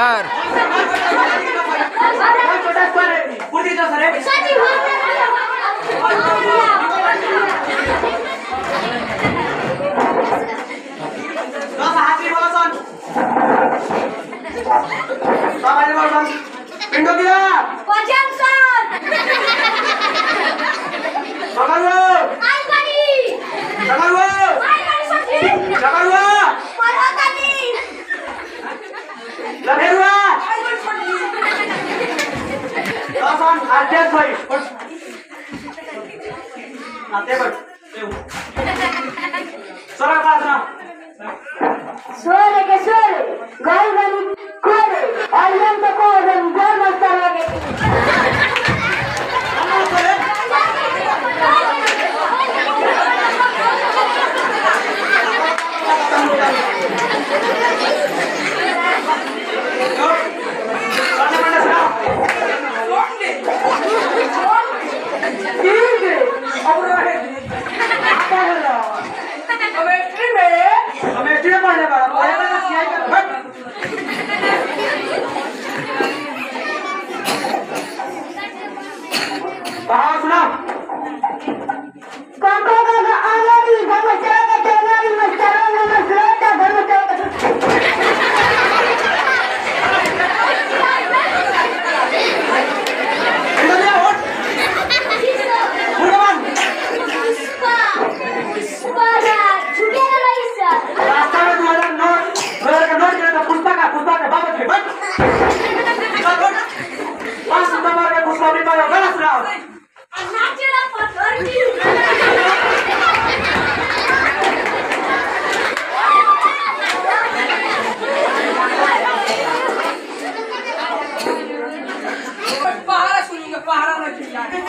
hablar. Suena para Suele que suele, gana mi cuero, aliento corre, mi gana hasta कहा सुना Conco conco angari, vamos chaka changari, mastaro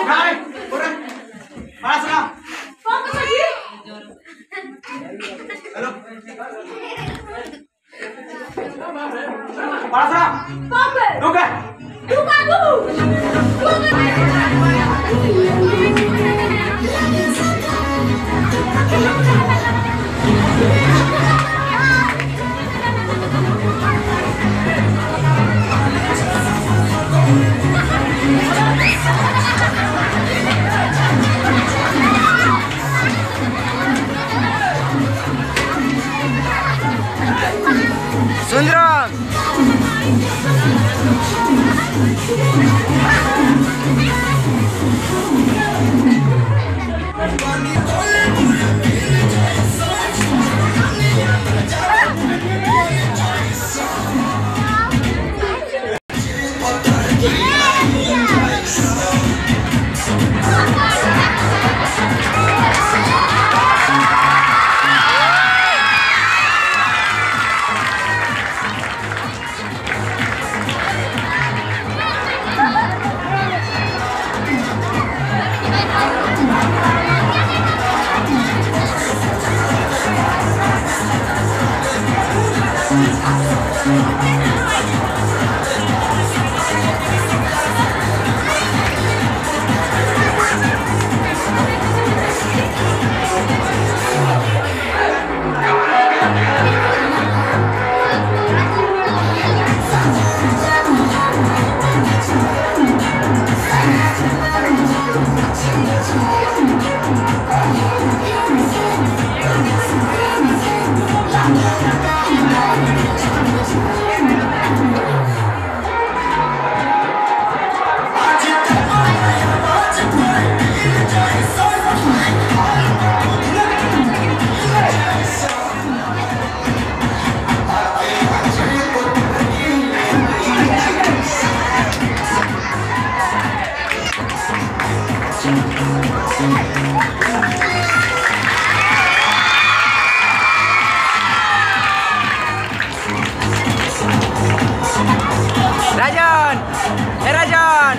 उठा। रे उठ रे बड़ा सगा कौन का जी हेलो बड़ा सगा कौन का रुक रुक रुक Sundram. Money, Rajon! eh Rajon!